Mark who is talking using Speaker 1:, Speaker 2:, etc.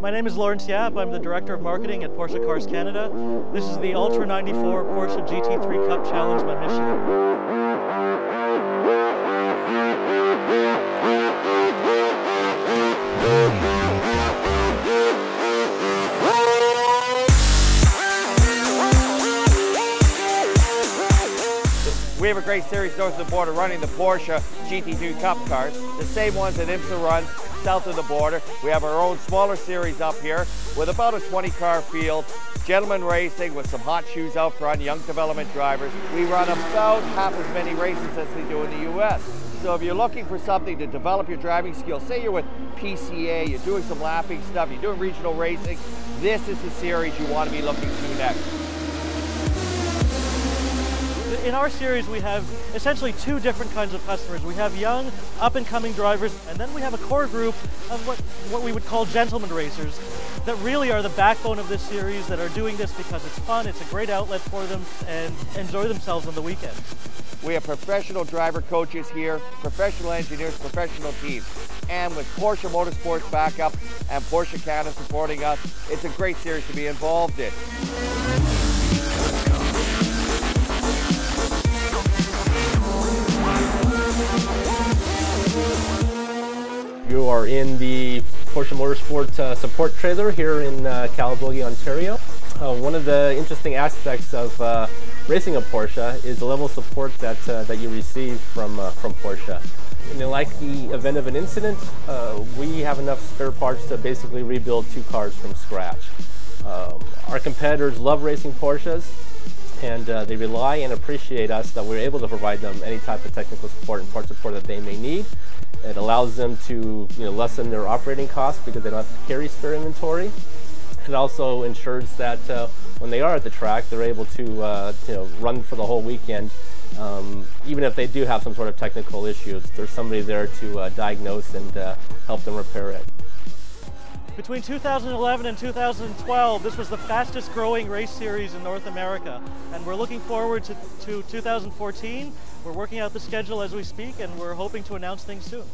Speaker 1: My name is Lawrence Yap. I'm the Director of Marketing at Porsche Cars Canada. This is the Ultra 94 Porsche GT3 Cup Challenge by Michelin.
Speaker 2: We have a great series north of the border running the Porsche GT2 Cup cars, the same ones that IMSA runs south of the border. We have our own smaller series up here with about a 20 car field, gentlemen racing with some hot shoes out front, young development drivers. We run about half as many races as they do in the US. So if you're looking for something to develop your driving skills, say you're with PCA, you're doing some lapping stuff, you're doing regional racing, this is the series you want to be looking to next.
Speaker 1: In our series, we have essentially two different kinds of customers. We have young, up-and-coming drivers, and then we have a core group of what, what we would call gentleman racers that really are the backbone of this series, that are doing this because it's fun, it's a great outlet for them, and enjoy themselves on the weekend.
Speaker 2: We have professional driver coaches here, professional engineers, professional teams. And with Porsche Motorsports backup and Porsche Canada supporting us, it's a great series to be involved in.
Speaker 3: Are in the Porsche Motorsport uh, support trailer here in uh, Calabogie, Ontario. Uh, one of the interesting aspects of uh, racing a Porsche is the level of support that, uh, that you receive from, uh, from Porsche. Like the event of an incident, we have enough spare parts to basically rebuild two cars from scratch. Um, our competitors love racing Porsches, and they rely and appreciate us that we're able to provide them any type of technical support and part support that they may need. It allows them to you know, lessen their operating costs because they don't have to carry spare inventory. It also ensures that uh, when they are at the track, they're able to uh, you know, run for the whole weekend. Um, even if they do have some sort of technical issues, there's somebody there to uh, diagnose and uh, help them repair it.
Speaker 1: Between 2011 and 2012, this was the fastest growing race series in North America. And we're looking forward to, to 2014. We're working out the schedule as we speak, and we're hoping to announce things soon.